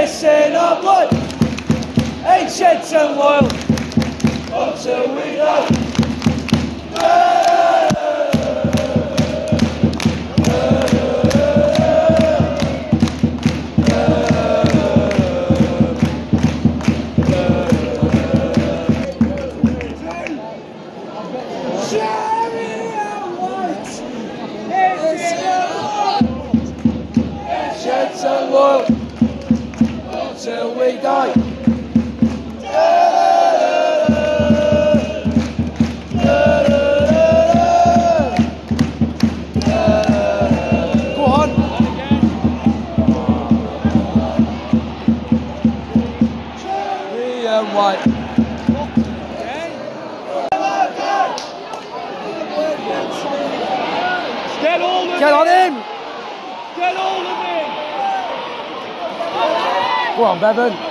missing our blood, ancient and wild, until we know. Hey! Get all of Get on him. Get all of me! Go on, Bevan.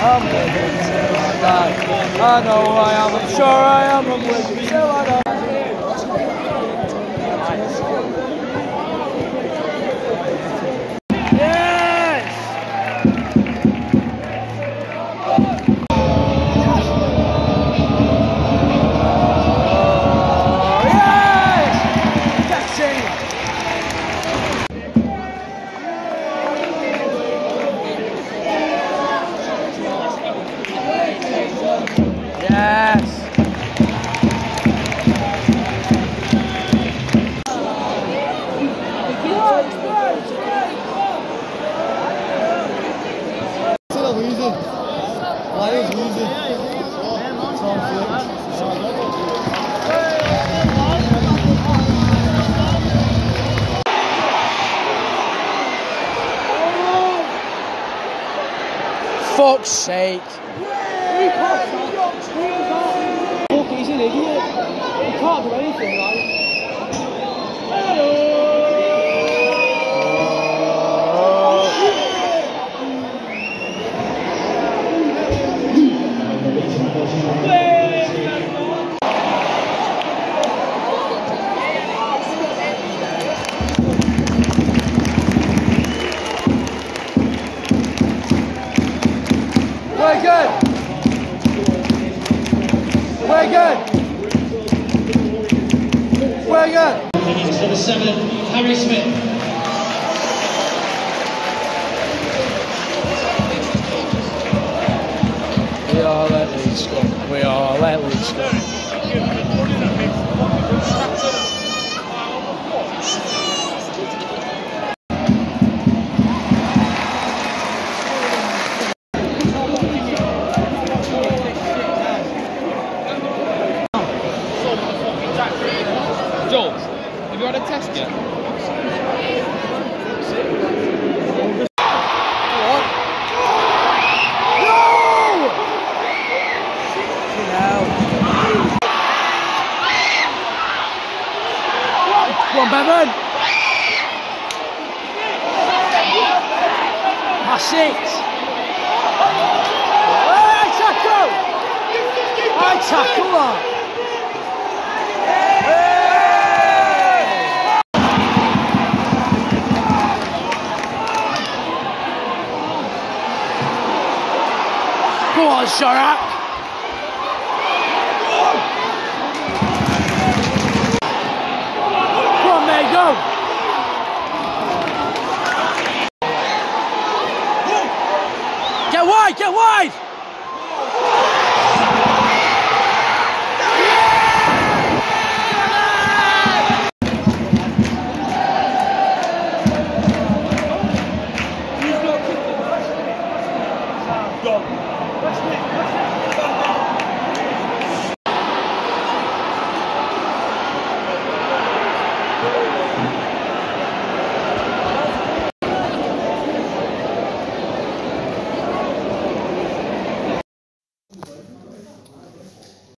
I'm it till I die. I know I am, I'm sure I am, I'm it till I die. Fuck's sake! Look, he's an idiot. He can't do anything, right? We're good! We're good! We're good! Number seven, Harry Smith. Joel, have you had a test yet? It! Hey, tackle! I tackle that! Go on, Sharak! Wide, get wide!